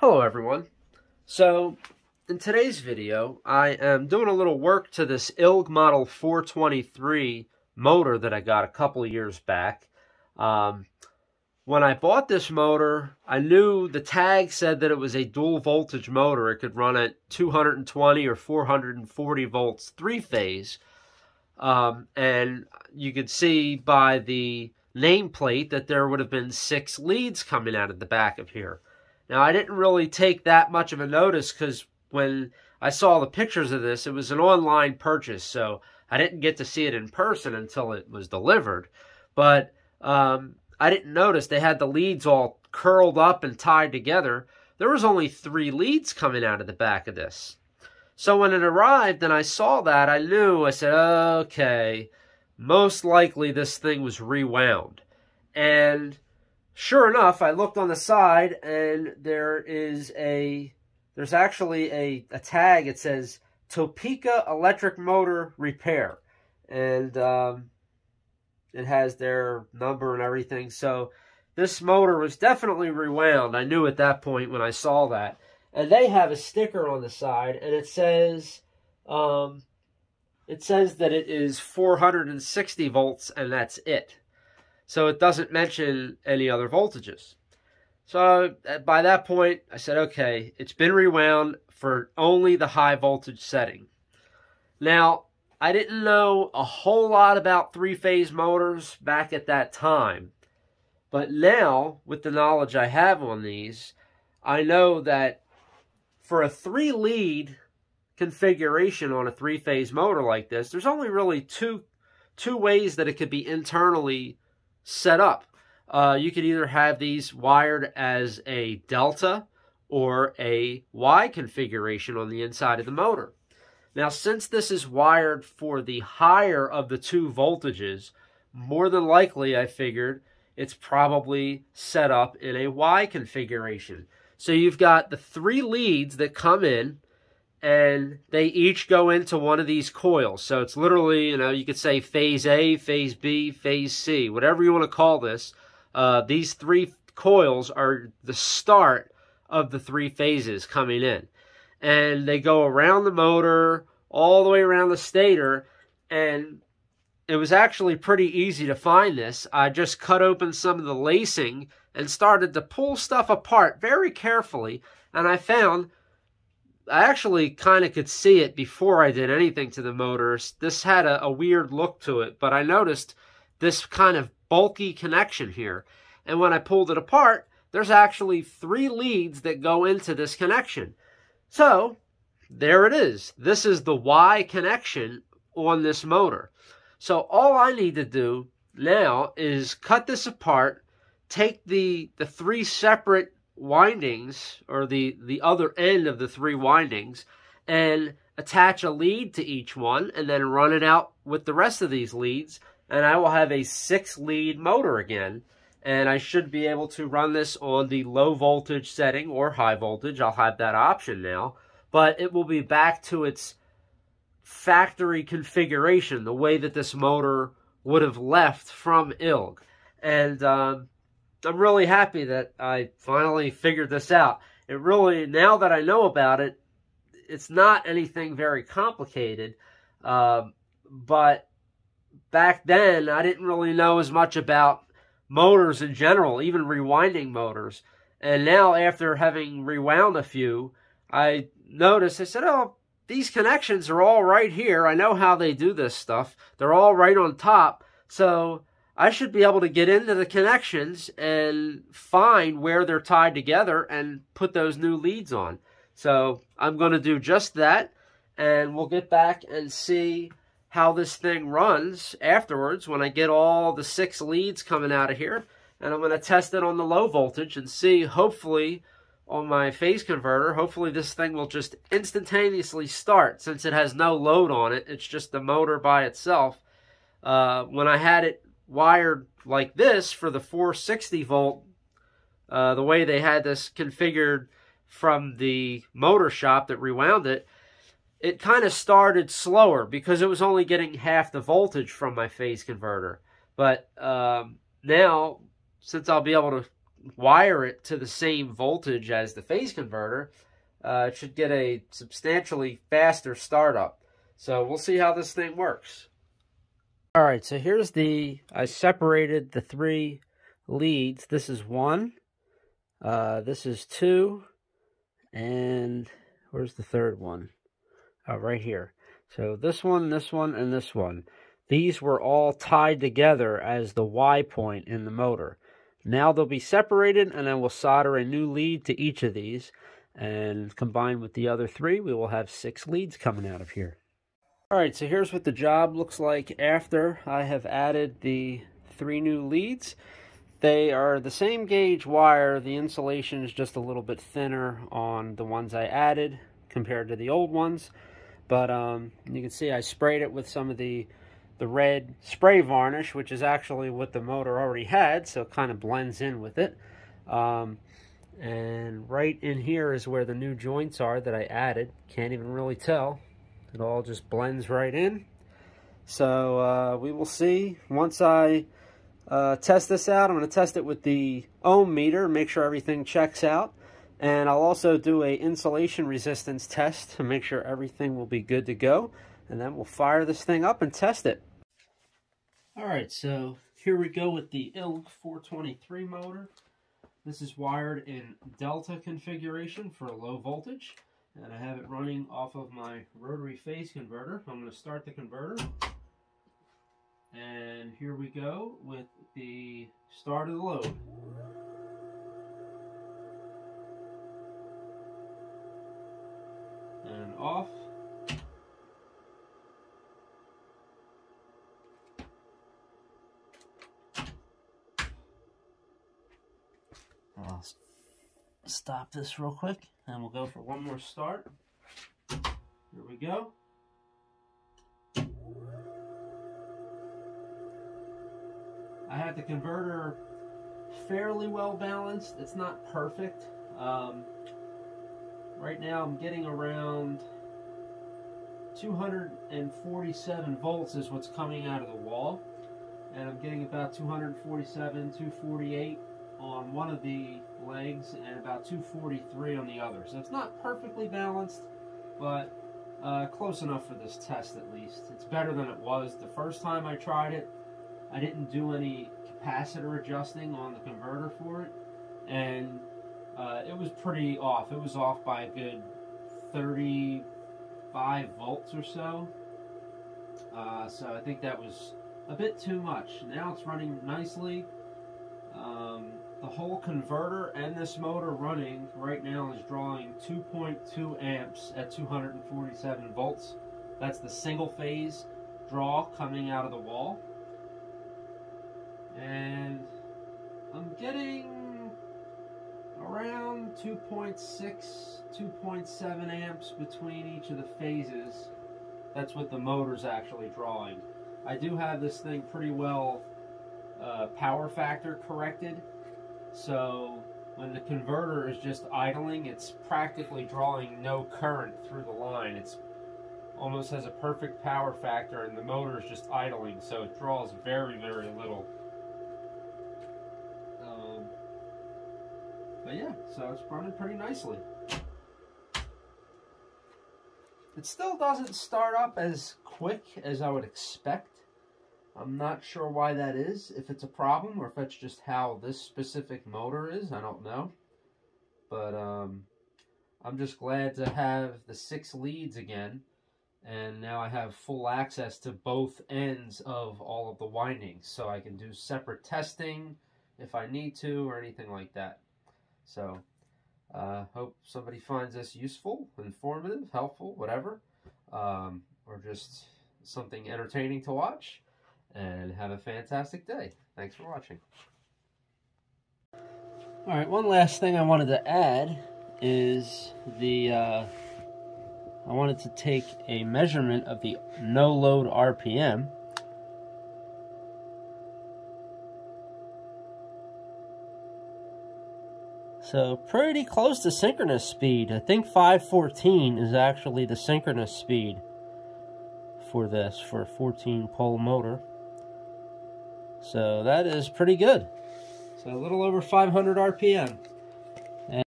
Hello everyone. So in today's video I am doing a little work to this ILG model 423 motor that I got a couple of years back. Um, when I bought this motor I knew the tag said that it was a dual voltage motor. It could run at 220 or 440 volts three phase. Um, and you could see by the nameplate that there would have been six leads coming out of the back of here. Now, I didn't really take that much of a notice because when I saw the pictures of this, it was an online purchase, so I didn't get to see it in person until it was delivered. But um, I didn't notice they had the leads all curled up and tied together. There was only three leads coming out of the back of this. So when it arrived and I saw that, I knew, I said, okay, most likely this thing was rewound. And sure enough, I looked on the side and there is a, there's actually a, a tag. It says Topeka Electric Motor Repair. And um, it has their number and everything. So this motor was definitely rewound. I knew at that point when I saw that. And they have a sticker on the side and it says, um, it says that it is 460 volts and that's it. So it doesn't mention any other voltages. So uh, by that point, I said, okay, it's been rewound for only the high voltage setting. Now, I didn't know a whole lot about three-phase motors back at that time. But now, with the knowledge I have on these, I know that for a three-lead configuration on a three-phase motor like this, there's only really two two ways that it could be internally set up. Uh, you could either have these wired as a delta or a Y configuration on the inside of the motor. Now, since this is wired for the higher of the two voltages, more than likely, I figured, it's probably set up in a Y configuration. So you've got the three leads that come in, and they each go into one of these coils. So it's literally, you know, you could say phase A, phase B, phase C, whatever you want to call this. Uh, these three coils are the start of the three phases coming in. And they go around the motor, all the way around the stator, and it was actually pretty easy to find this. I just cut open some of the lacing and started to pull stuff apart very carefully, and I found I actually kind of could see it before I did anything to the motors. This had a, a, weird look to it, but I noticed this kind of bulky connection here. And when I pulled it apart, there's actually three leads that go into this connection. So, there it is. This is the Y connection on this motor. So all I need to do now is cut this apart, take the, the three separate windings or the the other end of the three windings and attach a lead to each one and then run it out with the rest of these leads and I will have a six lead motor again and I should be able to run this on the low voltage setting or high voltage. I'll have that option now but it will be back to its factory configuration the way that this motor would have left from ILG and um, I'm really happy that I finally figured this out. It really, now that I know about it, it's not anything very complicated. Um, but back then, I didn't really know as much about motors in general, even rewinding motors. And now, after having rewound a few, I noticed, I said, oh, these connections are all right here. I know how they do this stuff. They're all right on top. So I should be able to get into the connections and find where they're tied together and put those new leads on. So I'm going to do just that, and we'll get back and see how this thing runs afterwards when I get all the six leads coming out of here. And I'm going to test it on the low voltage and see, hopefully, on my phase converter, hopefully this thing will just instantaneously start since it has no load on it. It's just the motor by itself. Uh, when I had it wired like this for the 460 volt, uh, the way they had this configured from the motor shop that rewound it, it kind of started slower because it was only getting half the voltage from my phase converter. But um, now, since I'll be able to wire it to the same voltage as the phase converter, uh, it should get a substantially faster startup. So we'll see how this thing works. All right, so here's the, I separated the three leads. This is one, uh, this is two, and where's the third one? Oh, right here. So this one, this one, and this one. These were all tied together as the Y point in the motor. Now they'll be separated and then we'll solder a new lead to each of these. And combined with the other three, we will have six leads coming out of here. Alright, so here's what the job looks like after I have added the three new leads. They are the same gauge wire. The insulation is just a little bit thinner on the ones I added compared to the old ones. But um, you can see I sprayed it with some of the the red spray varnish, which is actually what the motor already had, so it kind of blends in with it. Um, and right in here is where the new joints are that I added. Can't even really tell. It all just blends right in. So uh, we will see. Once I uh, test this out, I'm going to test it with the ohm meter, make sure everything checks out. And I'll also do a insulation resistance test to make sure everything will be good to go. And then we'll fire this thing up and test it. Alright, so here we go with the ILG 423 motor. This is wired in delta configuration for low voltage. And I have it running off of my rotary phase converter. I'm going to start the converter. And here we go with the start of the load. And off. I'll stop this real quick and we'll go for one more start. Here we go. I have the converter fairly well balanced. It's not perfect. Um, right now I'm getting around 247 volts is what's coming out of the wall. And I'm getting about 247, 248 on one of the legs and about 243 on the other. So it's not perfectly balanced, but uh, close enough for this test at least. It's better than it was the first time I tried it. I didn't do any capacitor adjusting on the converter for it, and uh, it was pretty off. It was off by a good 35 volts or so. Uh, so I think that was a bit too much. Now it's running nicely. The whole converter and this motor running right now is drawing 2.2 amps at 247 volts. That's the single phase draw coming out of the wall. And I'm getting around 2.6, 2.7 amps between each of the phases. That's what the motor's actually drawing. I do have this thing pretty well uh, power factor corrected. So when the converter is just idling, it's practically drawing no current through the line. It's almost has a perfect power factor and the motor is just idling, so it draws very, very little. Um, but yeah, so it's running pretty nicely. It still doesn't start up as quick as I would expect. I'm not sure why that is, if it's a problem or if it's just how this specific motor is. I don't know. But um, I'm just glad to have the six leads again. And now I have full access to both ends of all of the windings. So I can do separate testing if I need to or anything like that. So uh, hope somebody finds this useful, informative, helpful, whatever. Um, or just something entertaining to watch and have a fantastic day. Thanks for watching. All right, one last thing I wanted to add is the uh, I wanted to take a measurement of the no load RPM. So pretty close to synchronous speed. I think 514 is actually the synchronous speed for this, for a 14 pole motor. So that is pretty good. So a little over 500 RPM.